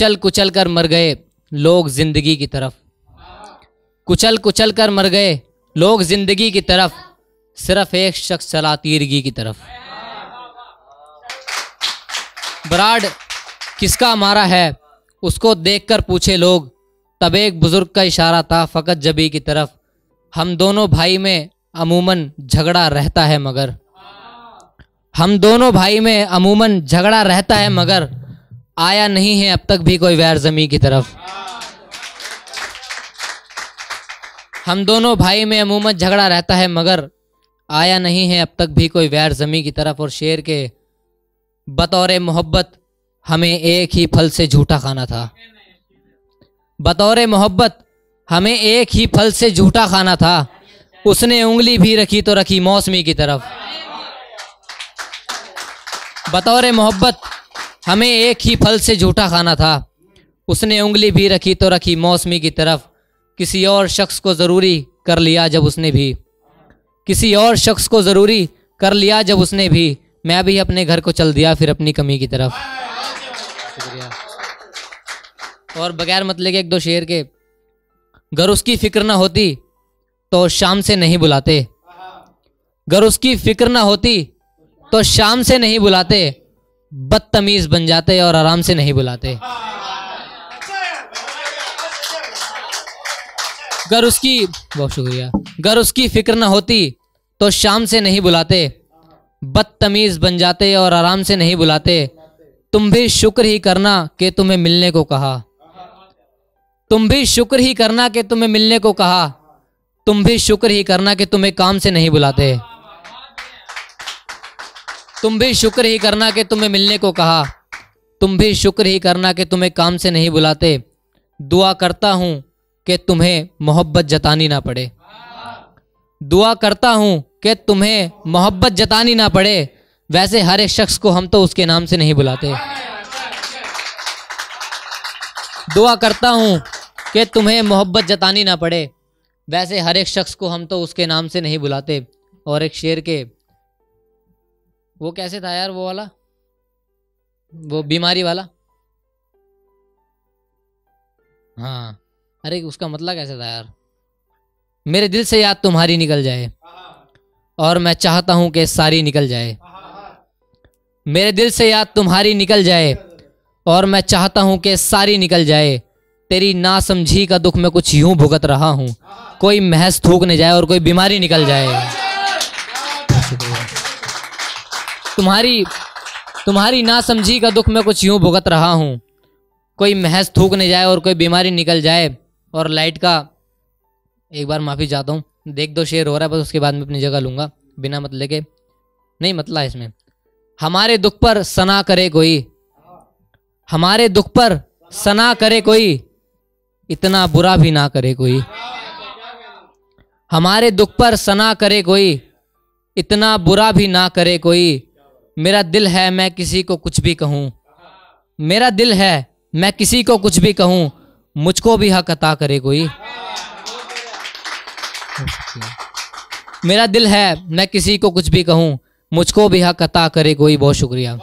कुचल कुचल कर मर गए लोग ज़िंदगी की तरफ़। कुचल कुचल कर मर गए लोग ज़िंदगी की तरफ़, सिर्फ़ एक शख्स चला तीरगी की तरफ़। बराड किसका मारा है, उसको देखकर पूछे लोग, तब एक बुज़ुर्ग का इशारा था, फ़कत जबी की तरफ़, हम दोनों भाई में अमूमन झगड़ा रहता है मगर। हम दोनों भाई में अमूमन झगड़ा रहता है मगर। आया नहीं है अब तक भी कोई वैर जमी की तरफ़। हम दोनों भाई में अमूमन झगड़ा रहता है, मगर आया नहीं है अब तक भी कोई वैर जमी की तरफ़ और शेर के बतौर मोहब्बत हमें एक ही फल से झूठा खाना था। बतौर मोहब्बत हमें एक ही फल से झूठा खाना था। उसने उंगली भी रखी तो रखी मौसमी की तरफ़। बतौर मोहब्बत हमें एक ही फल से झूठा खाना था। उसने उंगली भी रखी तो रखी मौसमी की तरफ़। किसी और शख्स को ज़रूरी कर लिया जब उसने भी। किसी और शख्स को ज़रूरी कर लिया जब उसने भी। मैं भी अपने घर को चल दिया फिर अपनी कमी की तरफ़। शुक्रिया। और बगैर मतलब के एक दो शेर के, अगर उसकी फ़िक्र ना होती तो शाम से नहीं बुलाते। अगर उसकी फ़िक्र ना होती तो शाम से नहीं बुलाते। बदतमीज बन जाते और आराम से नहीं बुलाते। अगर उसकी, बहुत शुक्रिया, अगर उसकी फ़िक्र ना होती तो शाम से नहीं बुलाते, बदतमीज बन जाते और आराम से नहीं बुलाते। तुम भी शुक्र ही करना कि तुम्हें मिलने को कहा। तुम भी शुक्र ही करना कि तुम्हें मिलने को कहा। तुम भी शुक्र ही करना कि तुम्हें काम से नहीं बुलाते। तुम भी शुक्र ही करना कि तुम्हें मिलने को कहा। तुम भी शुक्र ही करना कि तुम्हें काम से नहीं बुलाते। दुआ करता हूँ कि तुम्हें मोहब्बत जतानी ना पड़े। दुआ करता हूँ कि तुम्हें मोहब्बत जतानी ना पड़े। वैसे हर एक शख्स को हम तो उसके नाम से नहीं बुलाते। दुआ करता हूँ कि तुम्हें मोहब्बत जतानी ना पड़े। वैसे हर एक शख्स को हम तो उसके नाम से नहीं बुलाते। और एक शेर के वो कैसे था यार, वो वाला? वो बीमारी वाला? हाँ। अरे, उसका मतलब कैसे था यार? मेरे दिल से याद तुम्हारी निकल जाए। और मैं चाहता हूँ कि सारी निकल जाए। मेरे दिल से याद तुम्हारी निकल जाए। और मैं चाहता हूँ कि सारी निकल जाए। तेरी ना समझी का दुख मैं कुछ यूँ भुगत रहा हूँ। कोई महज थूक नहीं जाए और कोई बीमारी निकल जाए। तुम्हारी तुम्हारी ना समझी का दुख मैं कुछ यूँ भुगत रहा हूँ। कोई महज थूक नहीं जाए और कोई बीमारी निकल जाए और लाइट का, एक बार माफ़ी चाहता हूँ, देख दो शेर हो रहा है, बस उसके बाद मैं अपनी जगह लूँगा, बिना मतलब के नहीं मतलब इसमें। हमारे दुख पर सना करे कोई। हमारे दुख पर सना करे कोई। इतना बुरा भी ना करे कोई। हमारे दुख पर सना करे कोई। इतना बुरा भी ना करे कोई। मेरा दिल है, मैं किसी को कुछ भी कहूँ। मेरा दिल है, मैं किसी को कुछ भी कहूँ। मुझको भी हक अता करे कोई। मेरा दिल है, मैं किसी को कुछ भी कहूँ। मुझको भी हक अता करे कोई, बहुत शुक्रिया।